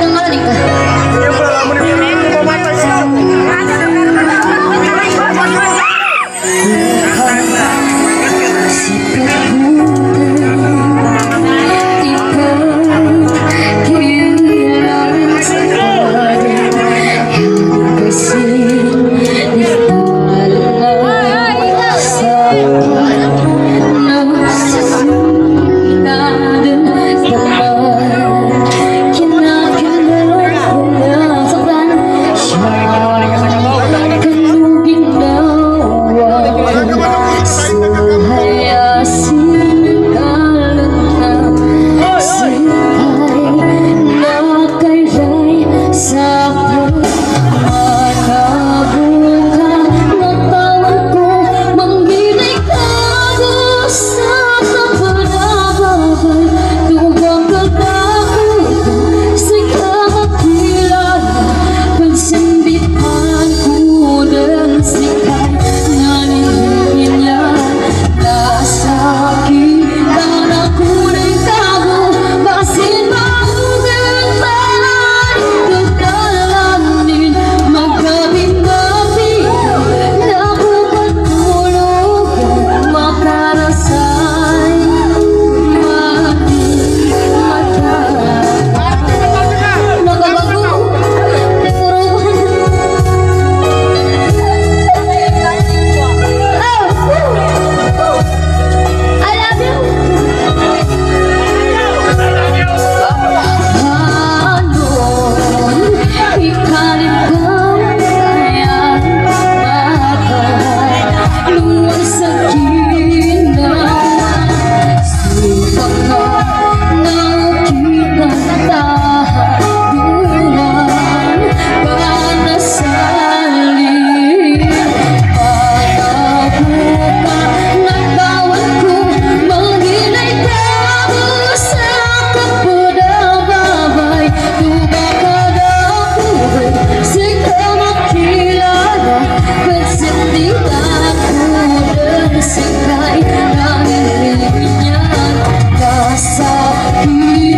Tengah nih. Iya, pengalaman ini. 嗯